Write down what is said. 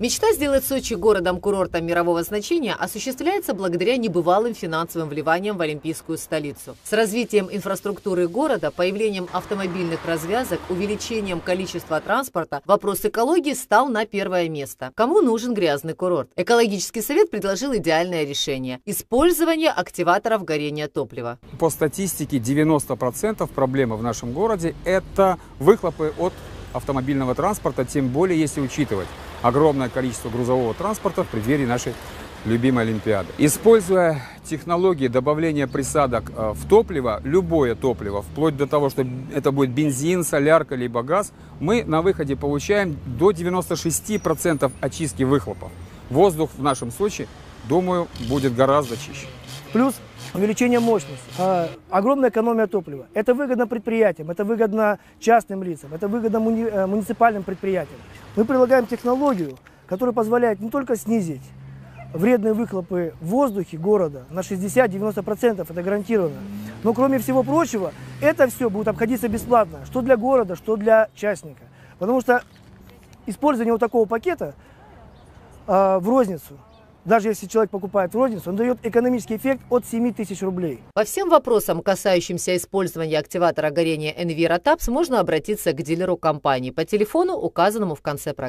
Мечта сделать Сочи городом-курортом мирового значения осуществляется благодаря небывалым финансовым вливаниям в олимпийскую столицу. С развитием инфраструктуры города, появлением автомобильных развязок, увеличением количества транспорта, вопрос экологии стал на первое место. Кому нужен грязный курорт? Экологический совет предложил идеальное решение – использование активаторов горения топлива. По статистике 90% проблемы в нашем городе – это выхлопы от автомобильного транспорта, тем более если учитывать огромное количество грузового транспорта в преддверии нашей любимой Олимпиады. Используя технологии добавления присадок э, в топливо, любое топливо, вплоть до того, что это будет бензин, солярка, либо газ, мы на выходе получаем до 96% очистки выхлопов. Воздух в нашем Сочи, думаю, будет гораздо чище. Плюс увеличение мощности, а, огромная экономия топлива. Это выгодно предприятиям, это выгодно частным лицам, это выгодно муни, э, муниципальным предприятиям. Мы предлагаем технологию, которая позволяет не только снизить вредные выхлопы в воздухе города на 60-90%, это гарантированно. Но кроме всего прочего, это все будет обходиться бесплатно, что для города, что для частника. Потому что использование вот такого пакета э, в розницу – даже если человек покупает в розницу, он дает экономический эффект от 7 тысяч рублей. По всем вопросам, касающимся использования активатора горения Enviro Taps, можно обратиться к дилеру компании по телефону, указанному в конце программы.